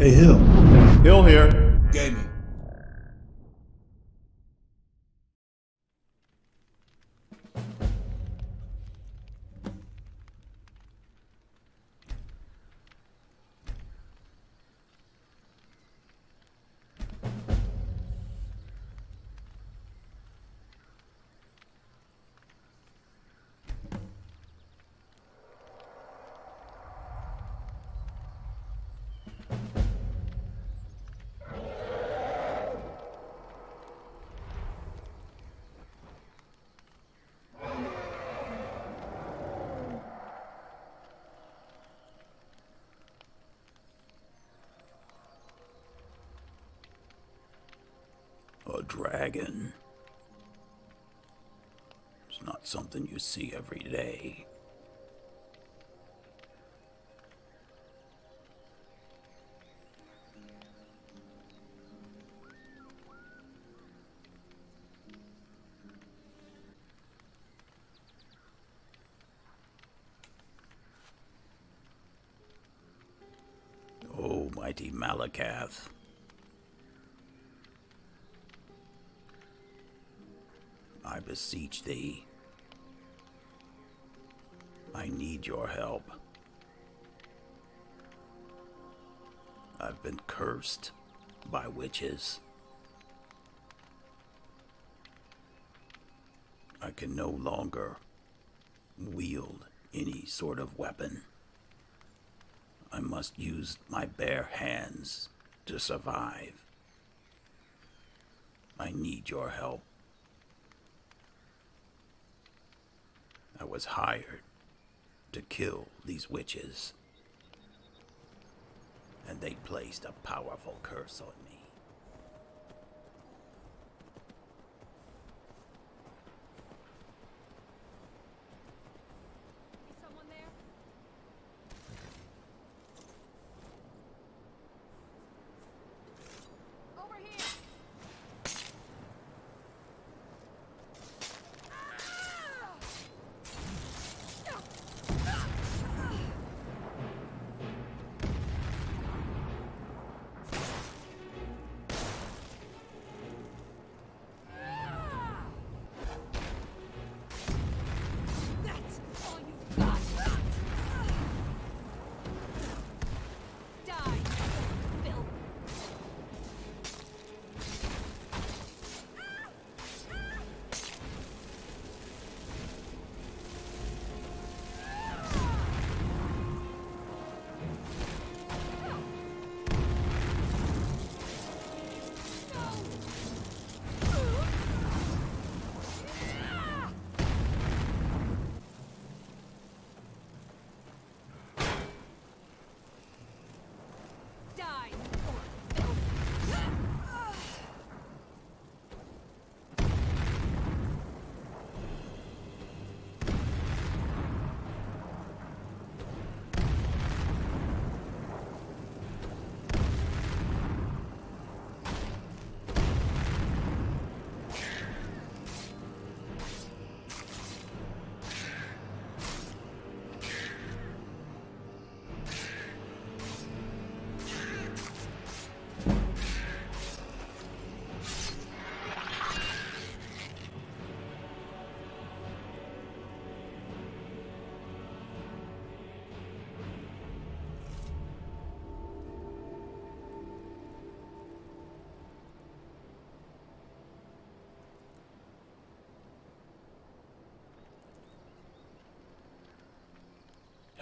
Hey, Hill. Hill here. Gaming. Dragon. It's not something you see every day. Oh, mighty Malacath. I beseech thee. I need your help. I've been cursed by witches. I can no longer wield any sort of weapon. I must use my bare hands to survive. I need your help. I was hired to kill these witches. And they placed a powerful curse on me.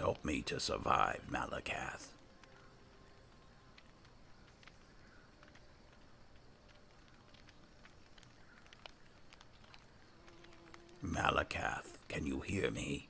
Help me to survive, Malacath. Malacath, can you hear me?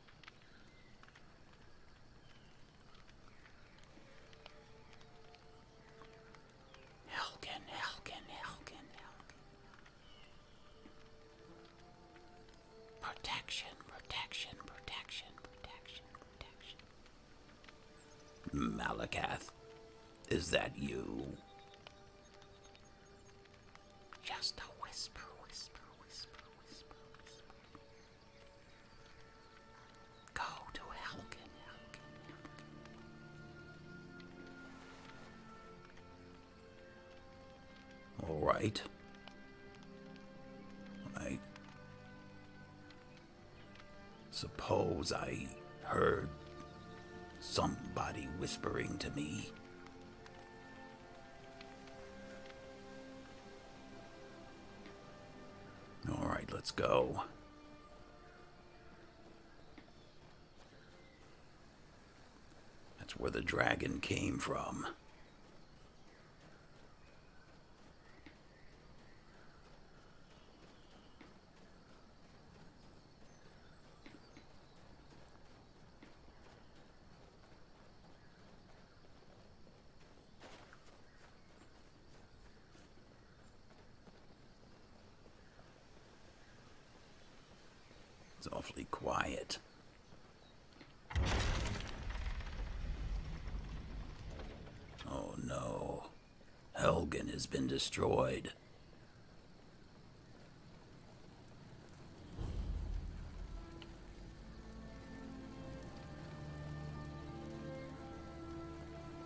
I heard somebody whispering to me. All right, let's go. That's where the dragon came from. It's awfully quiet. Oh no. Helgen has been destroyed.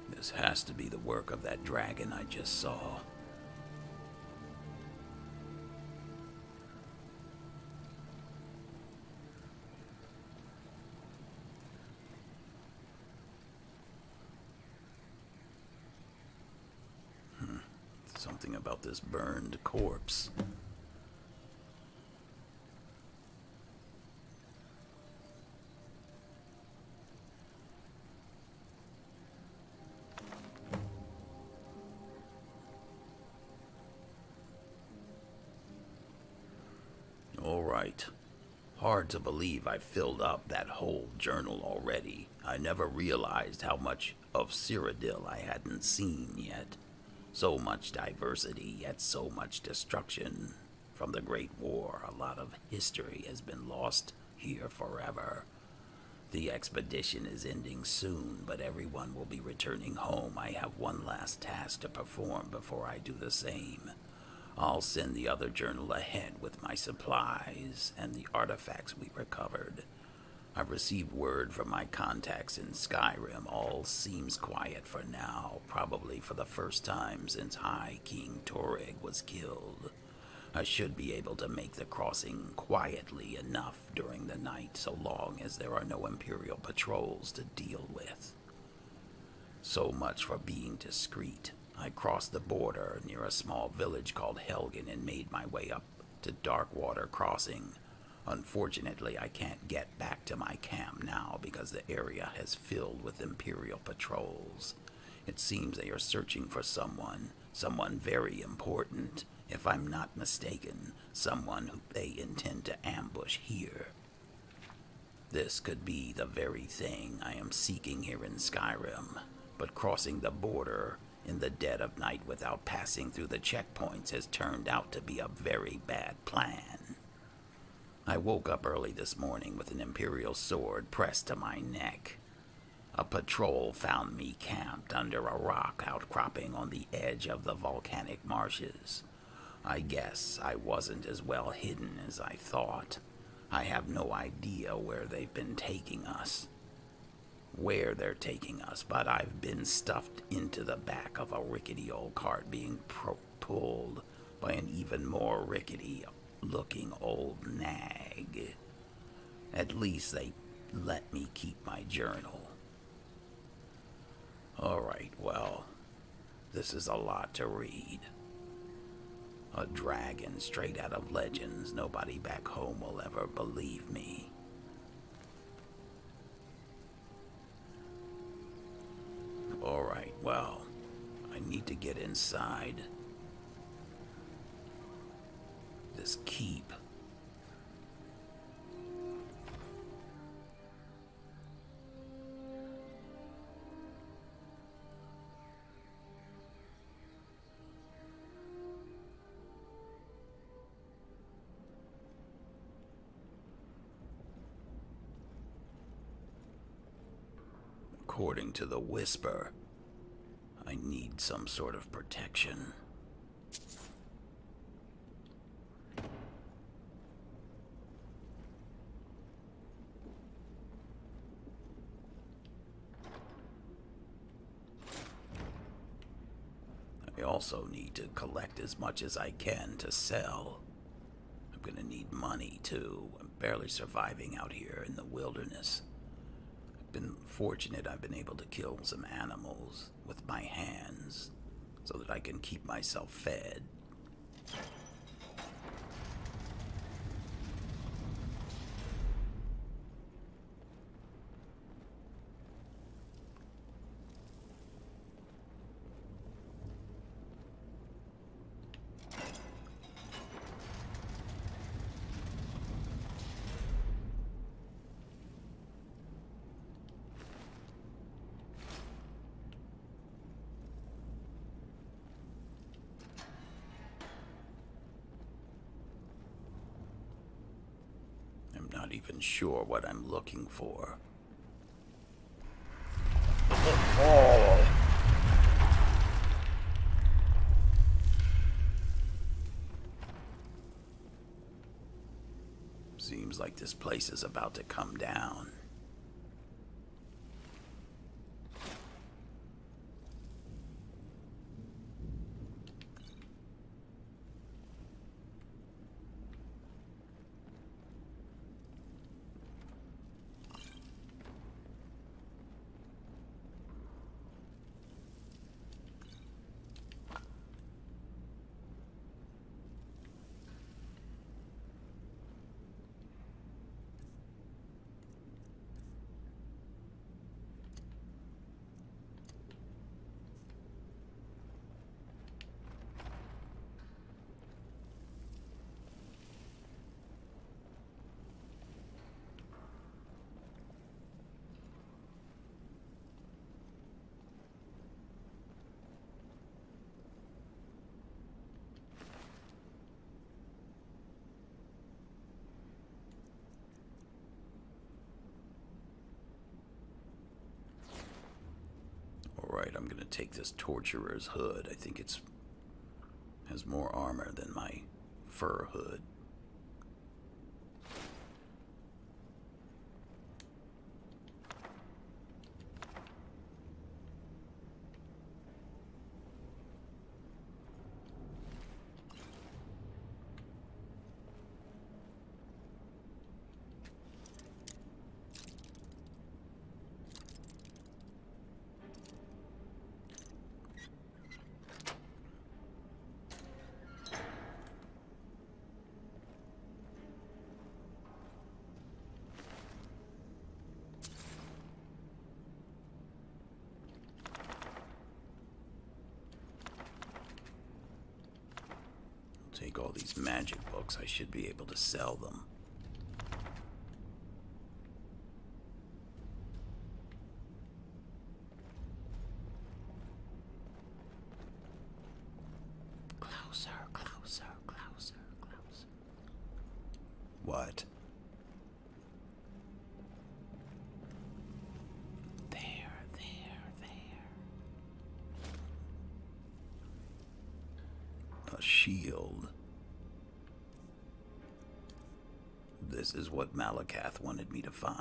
This has to be the work of that dragon I just saw. Something about this burned corpse. All right. Hard to believe I filled up that whole journal already. I never realized how much of Cyrodiil I hadn't seen yet. So much diversity, yet so much destruction. From the Great War, a lot of history has been lost here forever. The expedition is ending soon, but everyone will be returning home. I have one last task to perform before I do the same. I'll send the other journal ahead with my supplies and the artifacts we recovered. I've received word from my contacts in Skyrim. All seems quiet for now, probably for the first time since High King Torygg was killed. I should be able to make the crossing quietly enough during the night so long as there are no Imperial patrols to deal with. So much for being discreet. I crossed the border near a small village called Helgen and made my way up to Darkwater Crossing. Unfortunately, I can't get back to my camp now because the area has filled with Imperial patrols. It seems they are searching for someone, someone very important, if I'm not mistaken, someone who they intend to ambush here. This could be the very thing I am seeking here in Skyrim, but crossing the border in the dead of night without passing through the checkpoints has turned out to be a very bad plan. I woke up early this morning with an Imperial sword pressed to my neck. A patrol found me camped under a rock outcropping on the edge of the volcanic marshes. I guess I wasn't as well hidden as I thought. I have no idea where they've been taking us. Where they're taking us, but I've been stuffed into the back of a rickety old cart being pulled by an even more rickety looking old nag. At least they let me keep my journal. Alright, well, this is a lot to read. A dragon straight out of legends. Nobody back home will ever believe me. Alright, well, I need to get inside. This keep. According to the whisper, I need some sort of protection. I also need to collect as much as I can to sell. I'm gonna need money too. I'm barely surviving out here in the wilderness. I've been fortunate I've been able to kill some animals with my hands so that I can keep myself fed. Not even sure what I'm looking for. Seems like this place is about to come down. I'm gonna take this torturer's hood. I think it's has more armor than my fur hood. Take all these magic books. I should be able to sell them. Closer, closer, closer, closer. What? There, there, there. A shield. This is what Malacath wanted me to find.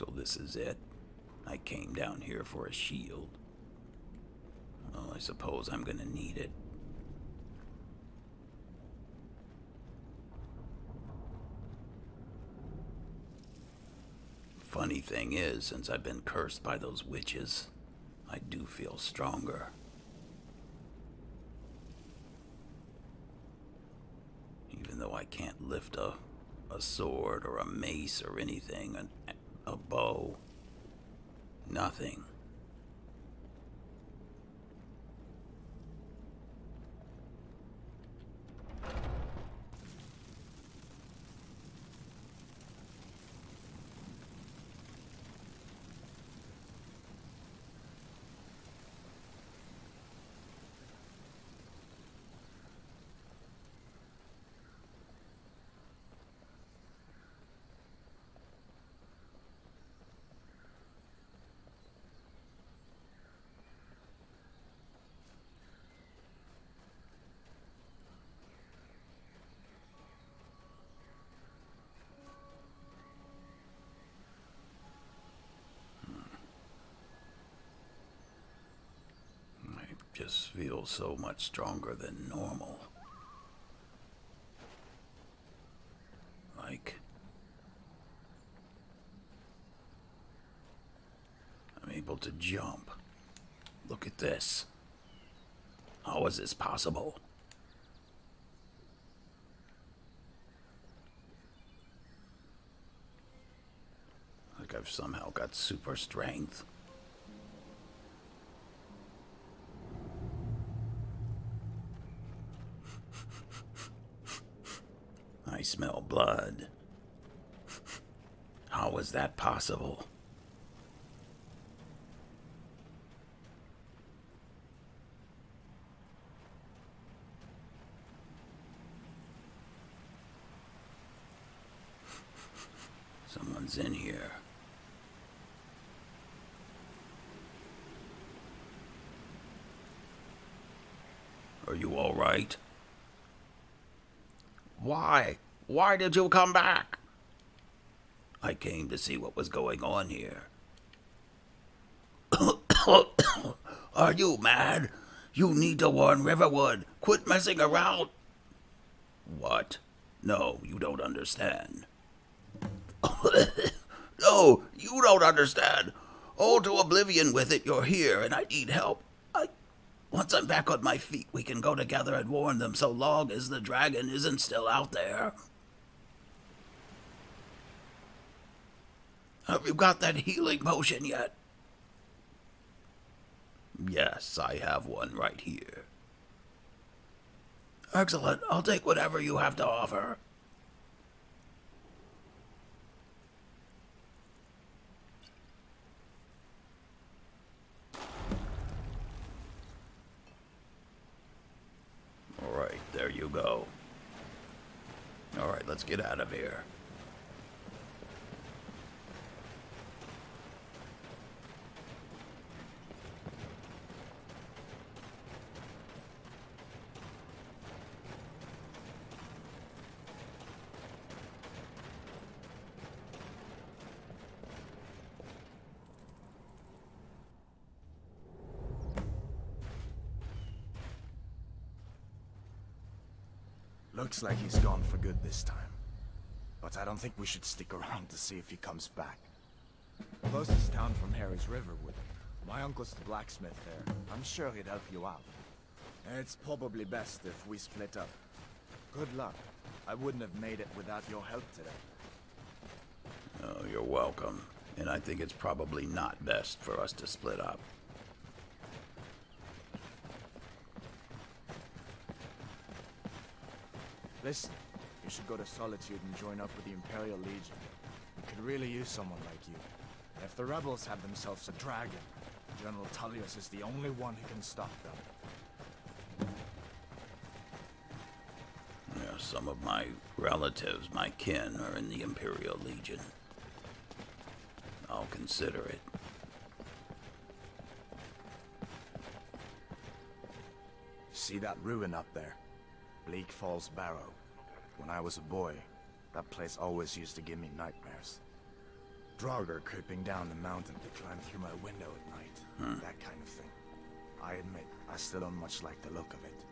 So this is it. I came down here for a shield. Well, I suppose I'm gonna need it. Funny thing is, since I've been cursed by those witches, I do feel stronger. Even though I can't lift a, a sword or a mace or anything, a, bow, nothing. I just feel so much stronger than normal. Like. I'm able to jump. Look at this. How is this possible? Like I've somehow got super strength. Smell blood. How was that possible? Someone's in here. Are you all right? Why? Why did you come back? I came to see what was going on here. Are you mad? You need to warn Riverwood. Quit messing around. What? No, you don't understand. no, you don't understand. All to oblivion with it, you're here, and I need help. I. Once I'm back on my feet, we can go together and warn them so long as the dragon isn't still out there. Have you got that healing potion yet? Yes, I have one right here. Excellent. I'll take whatever you have to offer. All right, there you go. All right, let's get out of here. Looks like he's gone for good this time. But I don't think we should stick around to see if he comes back. Closest town from here is Riverwood. My uncle's the blacksmith there. I'm sure he'd help you out. It's probably best if we split up. Good luck. I wouldn't have made it without your help today. Oh, you're welcome. And I think it's probably not best for us to split up. Listen, you should go to Solitude and join up with the Imperial Legion. We could really use someone like you. If the rebels have themselves a dragon, General Tullius is the only one who can stop them. Yeah, some of my relatives, my kin, are in the Imperial Legion. I'll consider it. See that ruin up there? Bleak Falls Barrow. When I was a boy, that place always used to give me nightmares. Draugr creeping down the mountain to climb through my window at night. That kind of thing. I admit, I still don't much like the look of it.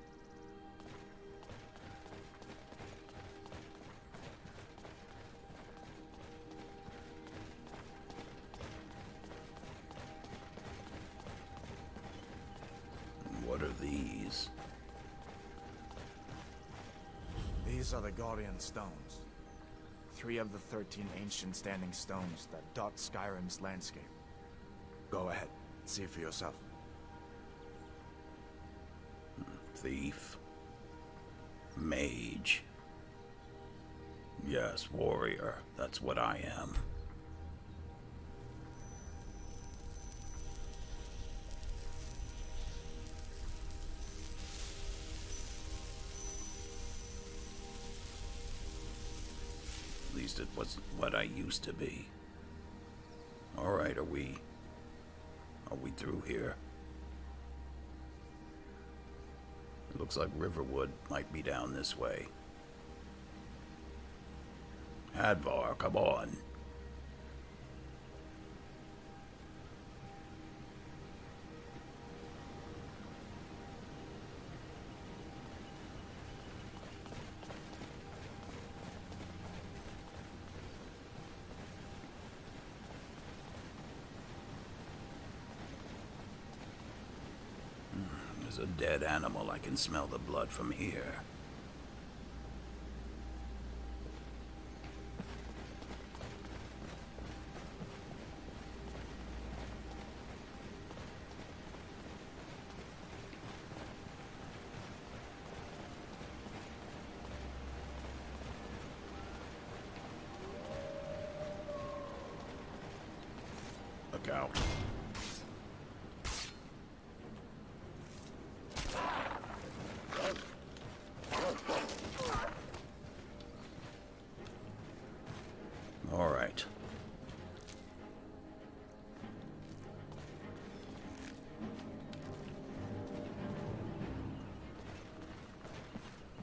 Guardian Stones. Three of the 13 ancient standing stones that dot Skyrim's landscape. Go ahead, see for yourself. Thief. Mage. Yes, warrior. That's what I am. It wasn't what I used to be. Alright, are we... Are we through here? It looks like Riverwood might be down this way. Hadvar, come on. Hmm, There's a dead animal. I can smell the blood from here.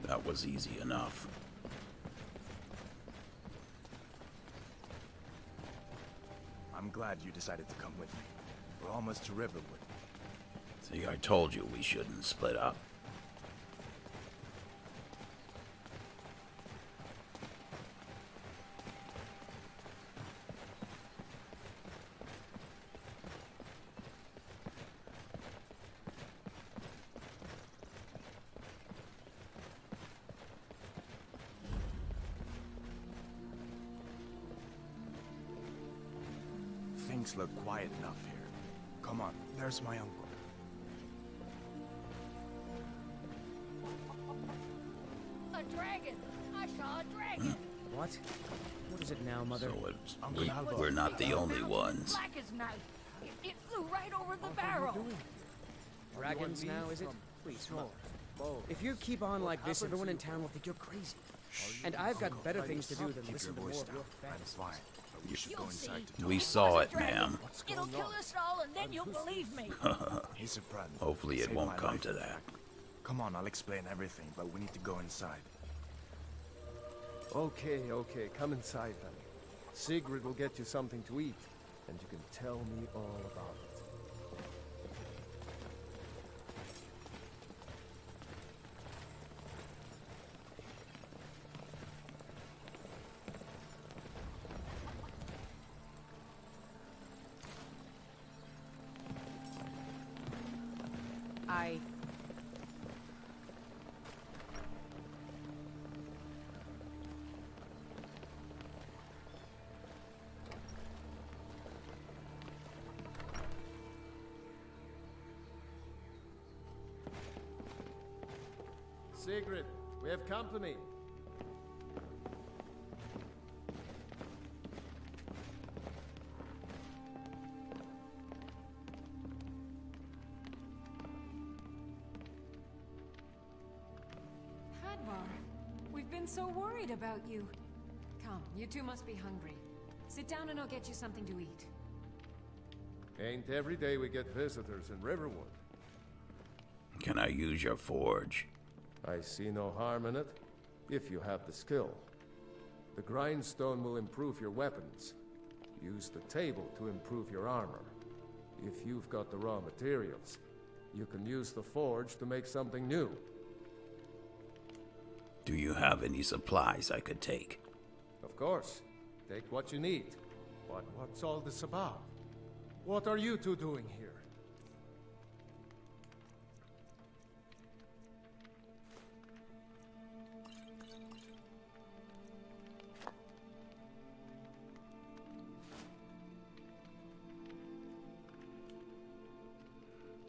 That was easy enough. I'm glad you decided to come with me. We're almost to Riverwood. See, I told you we shouldn't split up. What? What is it now, Mother? So it's, Uncle we, Alvor. we're not the only ones. Black as night. It, it flew right over the barrel. Dragons now, is it? Please, Mother. If you keep on like this, everyone in town will think you're crazy. And I've got better things to do than listen to more voice of your I'm fine, but we should go You'll see. inside to talk. We saw it, ma'am. It'll kill us all, and then you'll believe me. He's a friend. Hopefully it Saved won't come life. to that. Come on, I'll explain everything, but we need to go inside. Okay, okay, come inside then. Sigrid will get you something to eat, and you can tell me all about it. Sigrid, we have company. Hadvar, we've been so worried about you. Come, you two must be hungry. Sit down and I'll get you something to eat. Ain't every day we get visitors in Riverwood. Can I use your forge? I see no harm in it, if you have the skill. The grindstone will improve your weapons. Use the table to improve your armor. If you've got the raw materials, you can use the forge to make something new. Do you have any supplies I could take? Of course. Take what you need. But what's all this about? What are you two doing here?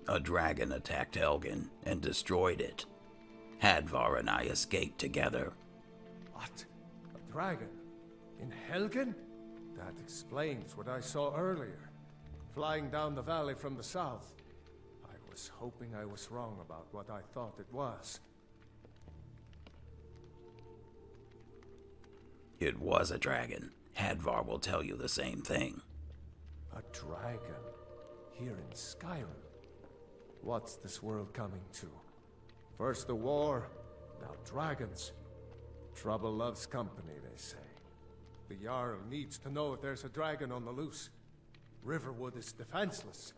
A dragon attacked Helgen and destroyed it. Hadvar and I escaped together. What? A dragon? In Helgen? That explains what I saw earlier. Flying down the valley from the south. I was hoping I was wrong about what I thought it was. It was a dragon. Hadvar will tell you the same thing. A dragon? Here in Skyrim? What's this world coming to? First the war, now dragons. Trouble loves company, they say. The Jarl needs to know if there's a dragon on the loose. Riverwood is defenseless.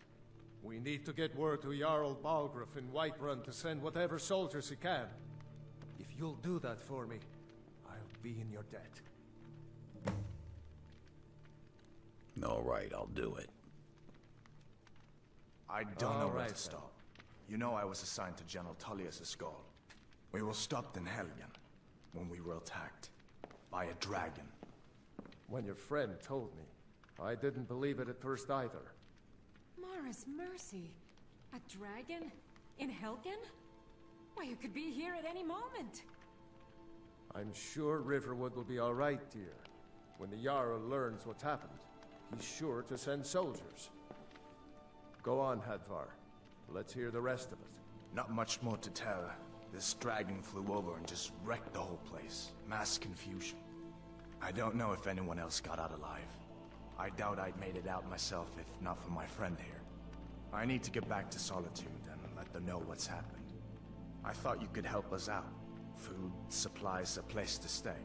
We need to get word to Jarl Balgruuf in Whiterun to send whatever soldiers he can. If you'll do that for me, I'll be in your debt. All right, I'll do it. I don't know All where to then. stop. You know I was assigned to General Tullius Escald. We were stopped in Helgen when we were attacked by a dragon. When your friend told me, I didn't believe it at first either. Mara's mercy. A dragon? In Helgen? Why, you could be here at any moment. I'm sure Riverwood will be all right, dear. When the Jarl learns what's happened, he's sure to send soldiers. Go on, Hadvar. Let's hear the rest of it. Not much more to tell. This dragon flew over and just wrecked the whole place. Mass confusion. I don't know if anyone else got out alive. I doubt I'd made it out myself if not for my friend here. I need to get back to Solitude and let them know what's happened. I thought you could help us out. Food, supplies, a place to stay.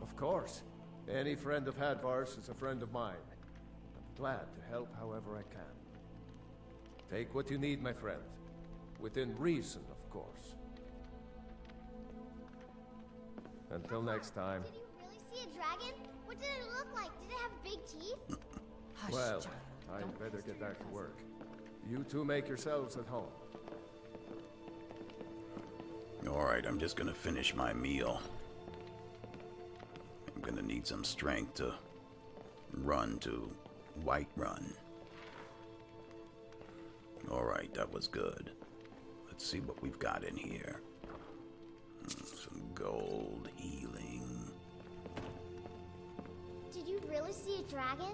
Of course. Any friend of Hadvar's is a friend of mine. I'm glad to help however I can. Take what you need, my friend. Within reason, of course. Until next time. Did you really see a dragon? What did it look like? Did it have big teeth? Hush, Well, child. I'd Don't better get back to work. You two make yourselves at home. All right, I'm just gonna finish my meal. I'm gonna need some strength to run to Whiterun. All right, that was good. Let's see what we've got in here. Hmm, Some gold, healing. Did you really see a dragon?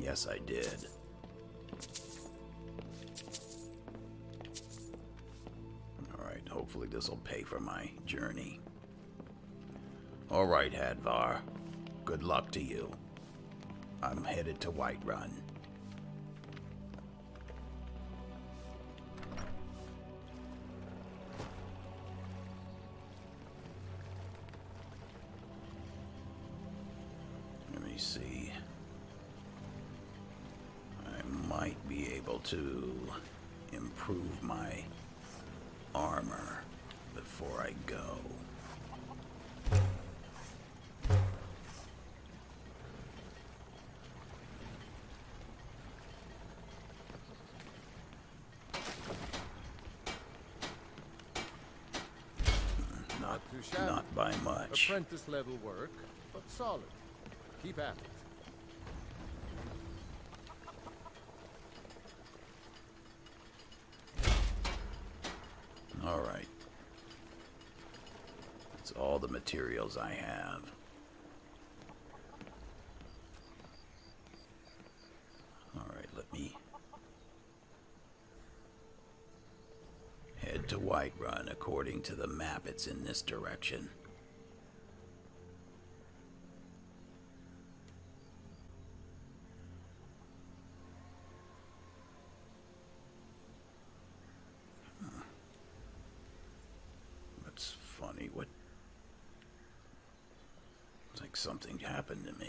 Yes, I did. All right, hopefully this will pay for my journey. All right, Hadvar. Good luck to you. I'm headed to Whiterun. To improve my armor before I go. Not, not by much. Apprentice level work, but solid. Keep at it. All right. That's all the materials I have. All right, let me head to Whiterun. According to the map, it's in this direction. That's funny. What? It's like something happened to me.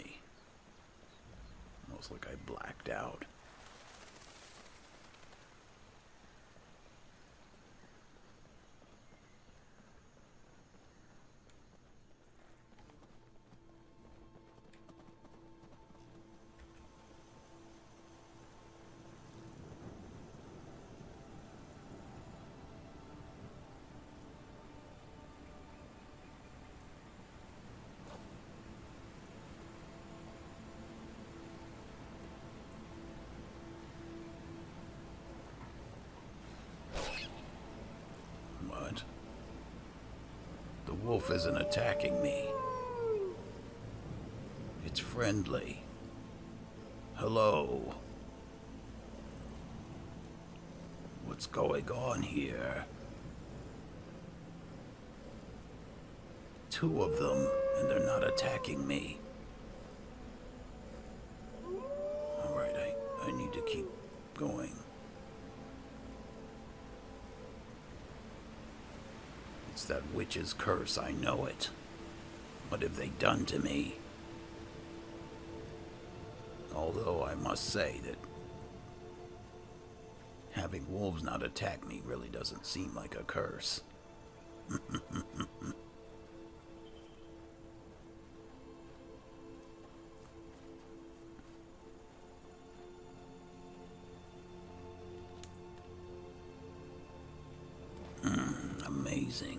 Wolf isn't attacking me. It's friendly. Hello. What's going on here? Two of them, and they're not attacking me. Alright, I, I need to keep going. It's that witch's curse, I know it. What have they done to me? Although I must say that having wolves not attack me really doesn't seem like a curse. Mm, amazing.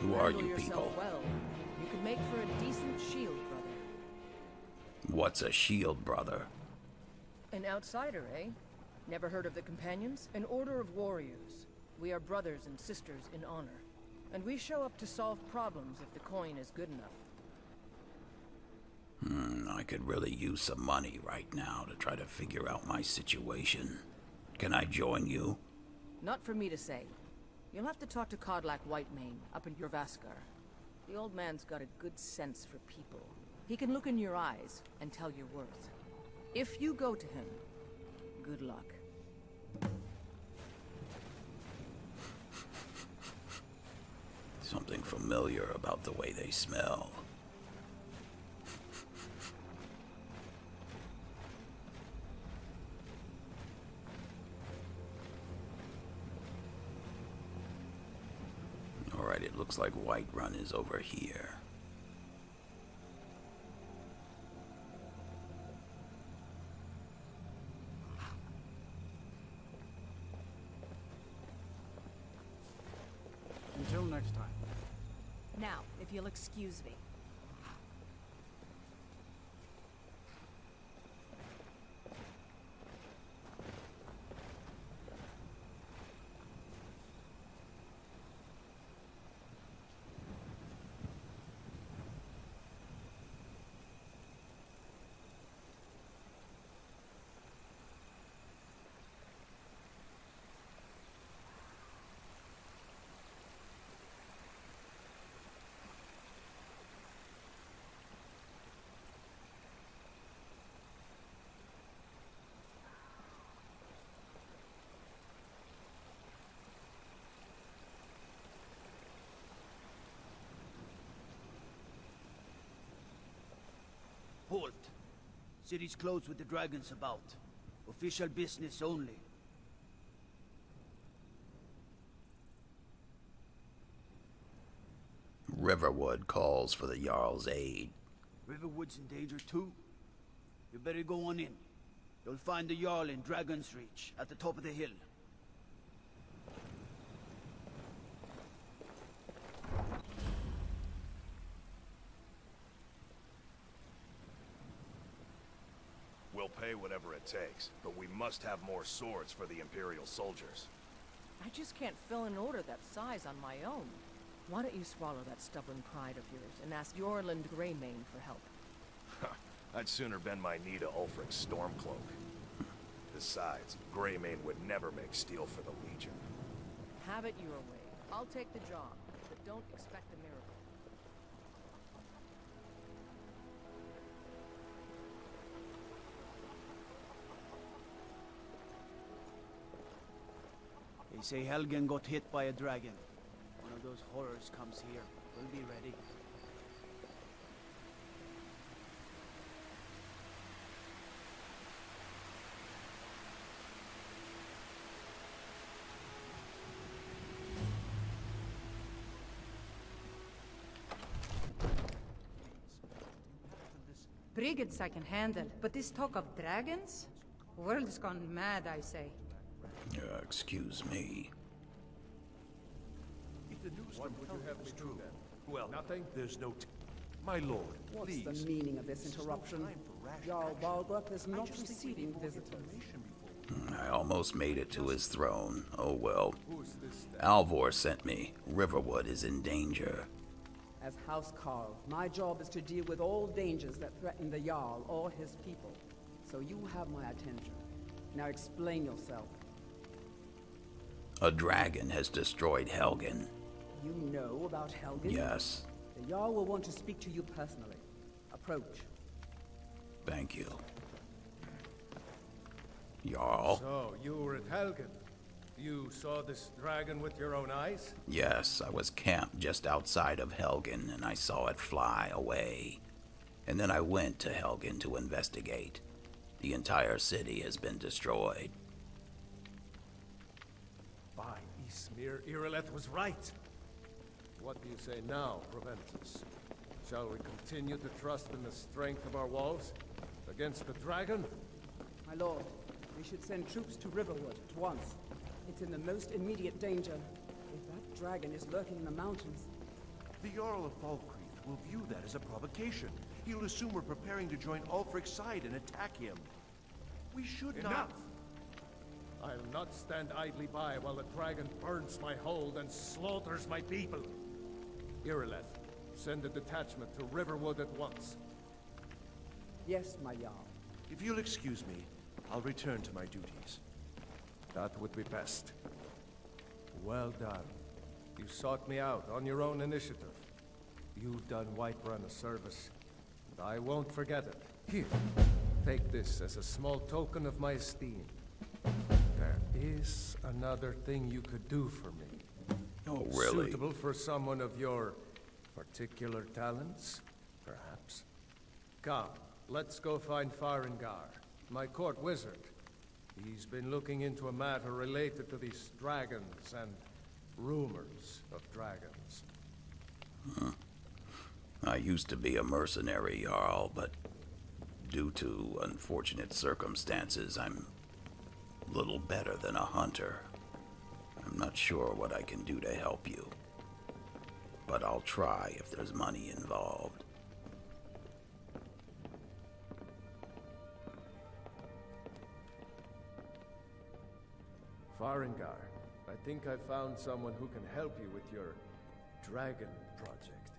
Who are you people? Well, you could make for a decent shield, brother. What's a shield, brother? An outsider, eh? Never heard of the Companions? An order of warriors. We are brothers and sisters in honor. And we show up to solve problems if the coin is good enough. Hmm, I could really use some money right now to try to figure out my situation. Can I join you? Not for me to say. You'll have to talk to Kodlak Whitemane up in Jorrvaskr. The old man's got a good sense for people. He can look in your eyes and tell your worth. If you go to him, good luck. Something familiar about the way they smell. Alright, it looks like Whiterun is over here. Until next time. Now, if you'll excuse me. City's closed with the dragons about. Official business only. Riverwood calls for the Jarl's aid. Riverwood's in danger too. You better go on in. You'll find the Jarl in Dragon's Reach, at the top of the hill. We'll pay whatever it takes, but we must have more swords for the Imperial soldiers. I just can't fill an order that size on my own. Why don't you swallow that stubborn pride of yours and ask Eorlund Greymane for help? I'd sooner bend my knee to Ulfric's Stormcloak. Besides, Greymane would never make steel for the Legion. Have it your way. I'll take the job, but don't expect a miracle. They say Helgen got hit by a dragon. One of those horrors comes here. We'll be ready. Brigands I can handle, but this talk of dragons? World's gone mad, I say. Uh, excuse me. If the news what would you have me true then? Well, Nothing? there's no... T My lord, What's please. the meaning of this interruption? Jarl Balgruuf is not receiving visitors. I almost made it to his throne. Oh well. Alvor sent me. Riverwood is in danger. As Housecarl, my job is to deal with all dangers that threaten the Jarl or his people. So you have my attention. Now explain yourself. A dragon has destroyed Helgen. You know about Helgen? Yes, The Jarl will want to speak to you personally. Approach. thank you. Jarl? So, you were at Helgen. You saw this dragon with your own eyes? Yes, I was camped just outside of Helgen and I saw it fly away. And then I went to Helgen to investigate. The entire city has been destroyed. Ysmir, Irileth was right. What do you say now, Proventus? Shall we continue to trust in the strength of our walls? Against the dragon? My lord, we should send troops to Riverwood at once. It's in the most immediate danger. If that dragon is lurking in the mountains, The Jarl of Falkreath will view that as a provocation. He'll assume we're preparing to join Ulfric's side and attack him. We should Enough! not... I'll not stand idly by while the dragon burns my hold and slaughters my people. Irileth, send a detachment to Riverwood at once. yes, my Jarl. If you'll excuse me, I'll return to my duties. That would be best. Well done. You sought me out on your own initiative. You've done Whiterun a service, and I won't forget it. Here, take this as a small token of my esteem. Is another thing you could do for me. Oh, really? Suitable for someone of your particular talents, perhaps. Come, let's go find Farengar, my court wizard. He's been looking into a matter related to these dragons and rumors of dragons. I used to be a mercenary, Jarl, but due to unfortunate circumstances, I'm little better than a hunter. I'm not sure what I can do to help you. But I'll try if there's money involved. Farengar, I think I found someone who can help you with your dragon project.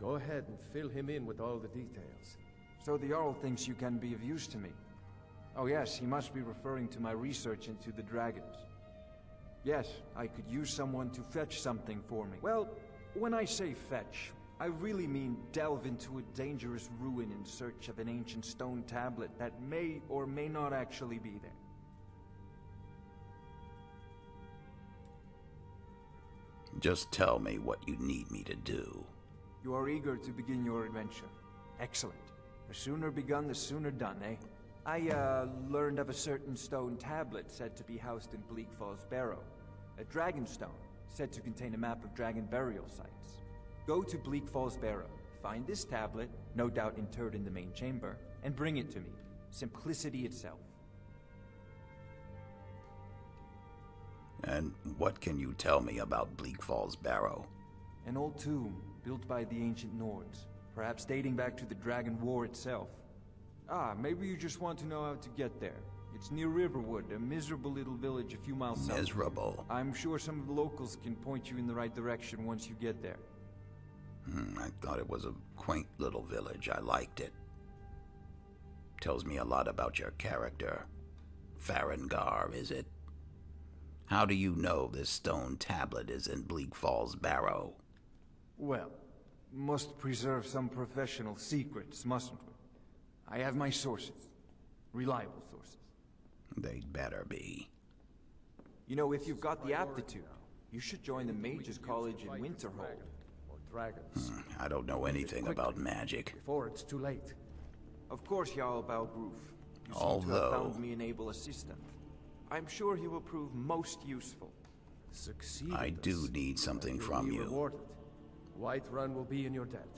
Go ahead and fill him in with all the details. So the Jarl thinks you can be of use to me. Oh yes, he must be referring to my research into the dragons. Yes, I could use someone to fetch something for me. Well, when I say fetch, I really mean delve into a dangerous ruin in search of an ancient stone tablet that may or may not actually be there. Just tell me what you need me to do. You are eager to begin your adventure. Excellent. The sooner begun, the sooner done, eh? I, uh, learned of a certain stone tablet said to be housed in Bleak Falls Barrow. A dragon stone, said to contain a map of dragon burial sites. Go to Bleak Falls Barrow, find this tablet, no doubt interred in the main chamber, and bring it to me. Simplicity itself. And what can you tell me about Bleak Falls Barrow? An old tomb, built by the ancient Nords, perhaps dating back to the Dragon War itself. Ah, maybe you just want to know how to get there. It's near Riverwood, a miserable little village a few miles south. Miserable? I'm sure some of the locals can point you in the right direction once you get there. Hmm, I thought it was a quaint little village. I liked it. Tells me a lot about your character. Farengar, is it? How do you know this stone tablet is in Bleak Falls Barrow? Well, must preserve some professional secrets, mustn't we? I have my sources. Reliable sources. They'd better be. You know, if you've got the aptitude, you should join the Mages College in Winterhold. Dragons. Hmm, I don't know anything about magic. Before it's too late. Of course, Jarl Balgruuf. You seem to have Although- found me an able assistant. I'm sure he will prove most useful. Succeed. I do need something from you. Rewarded. Whiterun will be in your debt.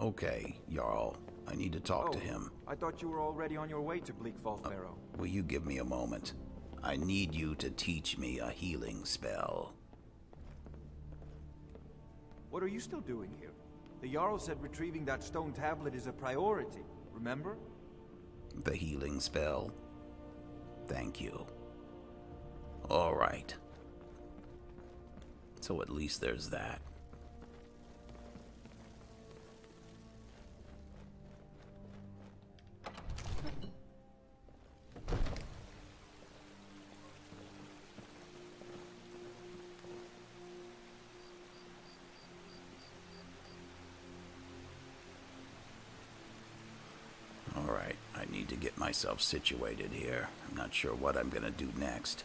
Okay, Jarl. I need to talk to Oh, him. I thought you were already on your way to Bleak Falls Barrow. Uh, will you give me a moment? I need you to teach me a healing spell. What are you still doing here? The Jarl said retrieving that stone tablet is a priority, remember? The healing spell? Thank you. Alright. So at least there's that. Myself situated here. I'm not sure what I'm gonna do next.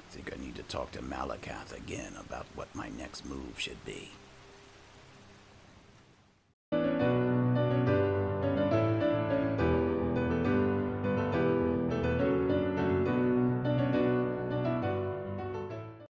I think I need to talk to Malacath again about what my next move should be.